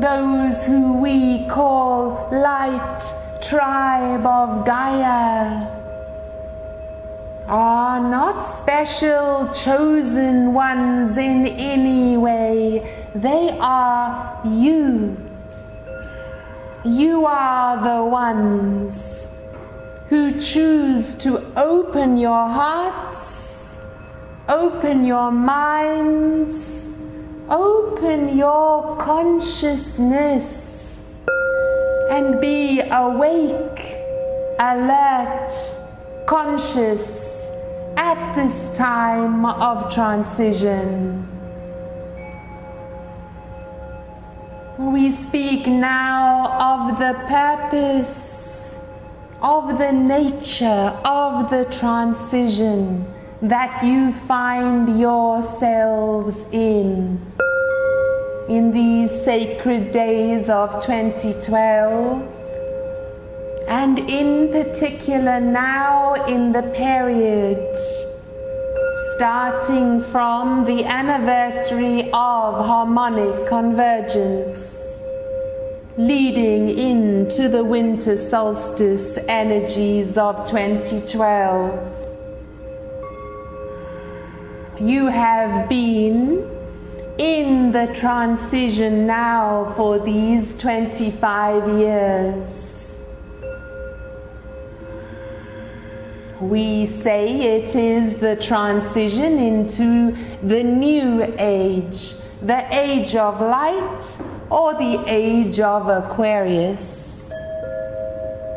those who we call light tribe of Gaia are not special chosen ones in any way. They are you. You are the ones who choose to open your hearts, open your minds, open your consciousness, and be awake, alert, conscious at this time of transition. We speak now of the purpose, of the nature of the transition that you find yourselves in. In these sacred days of 2012, and in particular now in the period starting from the anniversary of harmonic convergence, leading into the winter solstice energies of 2012. You have been in the transition now for these 25 years. We say it is the transition into the new age, the age of light or the age of Aquarius.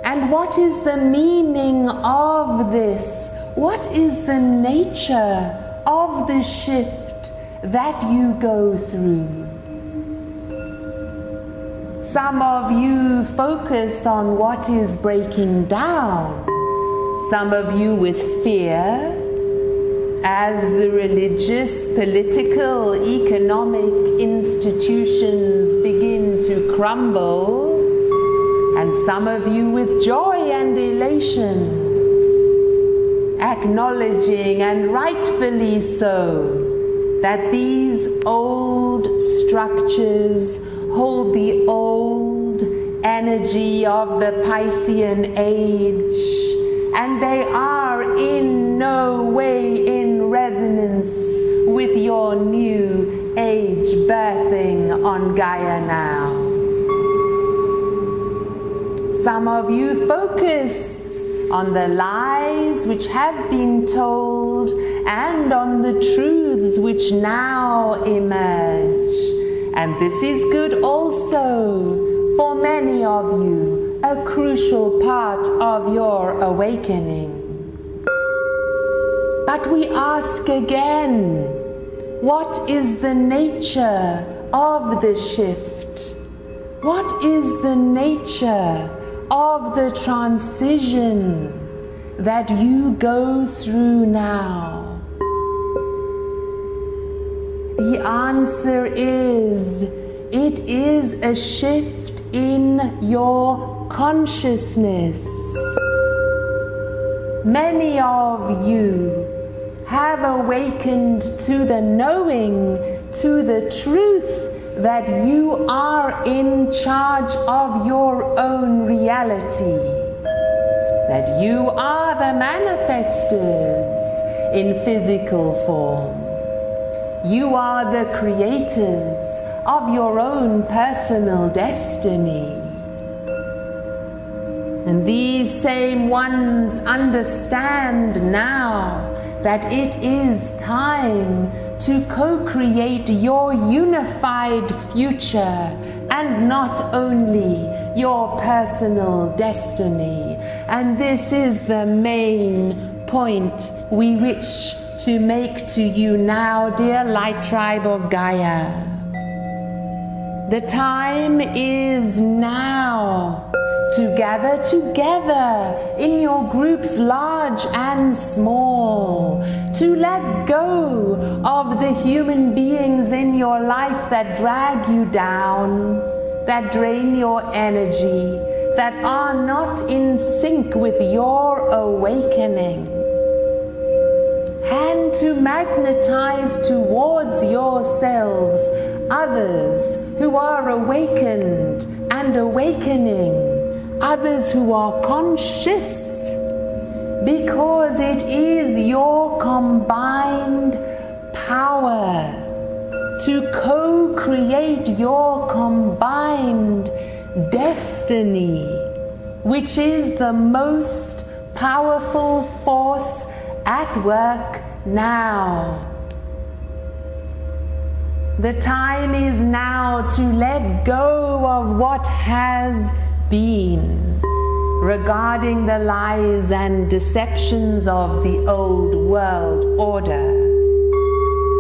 And what is the meaning of this? What is the nature of the shift that you go through? Some of you focus on what is breaking down. Some of you with fear. As the religious, political, economic institutions begin to crumble, and some of you with joy and elation, acknowledging and rightfully so that these old structures hold the old energy of the Piscean age and they are in no way in resonance with your new age birthing on Gaia now. Some of you focus on the lies which have been told and on the truths which now emerge. And this is good also for many of you a crucial part of your awakening. But we ask again what is the nature of the shift? What is the nature of the transition that you go through now? The answer is it is a shift in your consciousness. Many of you have awakened to the knowing, to the truth that you are in charge of your own reality, that you are the manifestors in physical form. You are the creators of your own personal destiny. And these same ones understand now that it is time to co create your unified future and not only your personal destiny. And this is the main point we wish to make to you now, dear Light Tribe of Gaia. The time is now to gather together in your groups, large and small, to let go of the human beings in your life that drag you down, that drain your energy, that are not in sync with your awakening. And to magnetize towards yourselves others who are awakened and awakening, others who are conscious, because it is your combined power to co create your combined destiny, which is the most powerful force at work now. The time is now to let go of what has been regarding the lies and deceptions of the old world order.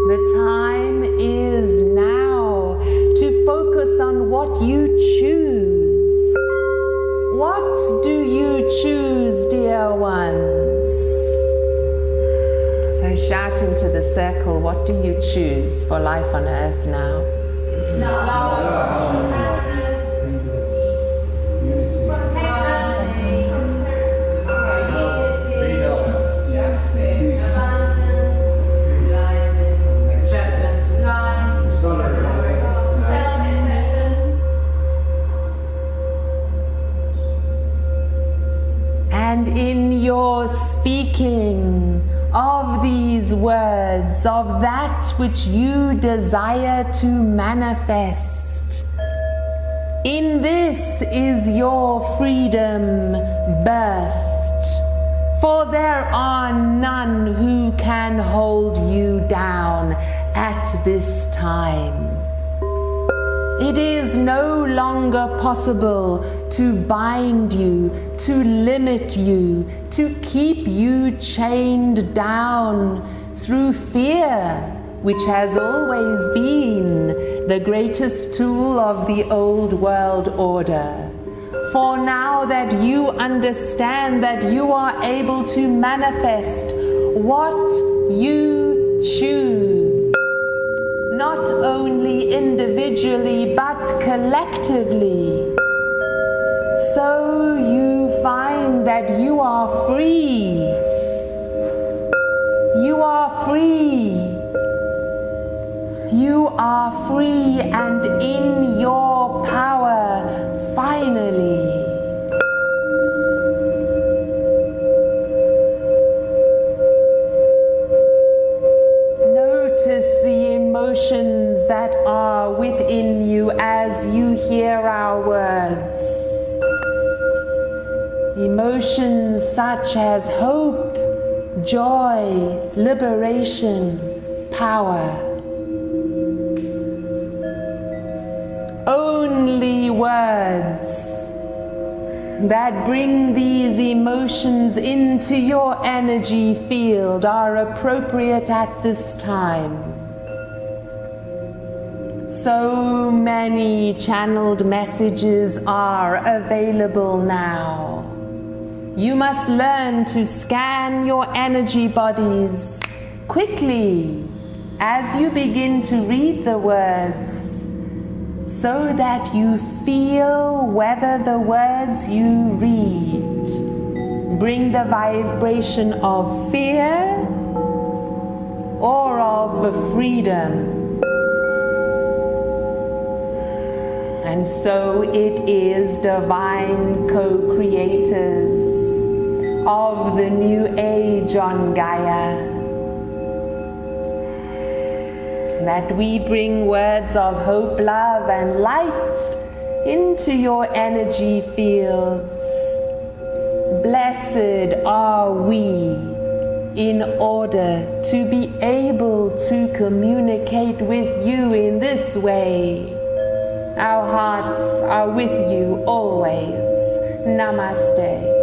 The time is now to focus on what you choose. What do you choose, dear ones? So shout into the circle, what do you choose for life on earth now? And these words, of that which you desire to manifest, in this is your freedom birthed. For there are none who can hold you down at this time. It is no longer possible to bind you, to limit you, to keep you chained down through fear, which has always been the greatest tool of the old world order. For now that you understand that you are able to manifest what you choose, not only individually but collectively. So you find that you are free. You are free. You are free and in your power finally. Such as hope, joy, liberation, power. Only words that bring these emotions into your energy field are appropriate at this time. So many channeled messages are available now. You must learn to scan your energy bodies quickly as you begin to read the words so that you feel whether the words you read bring the vibration of fear or of freedom. And so it is divine co creators of the new age on Gaia that we bring words of hope, love, and light into your energy fields. Blessed are we in order to be able to communicate with you in this way. Our hearts are with you always. Namaste.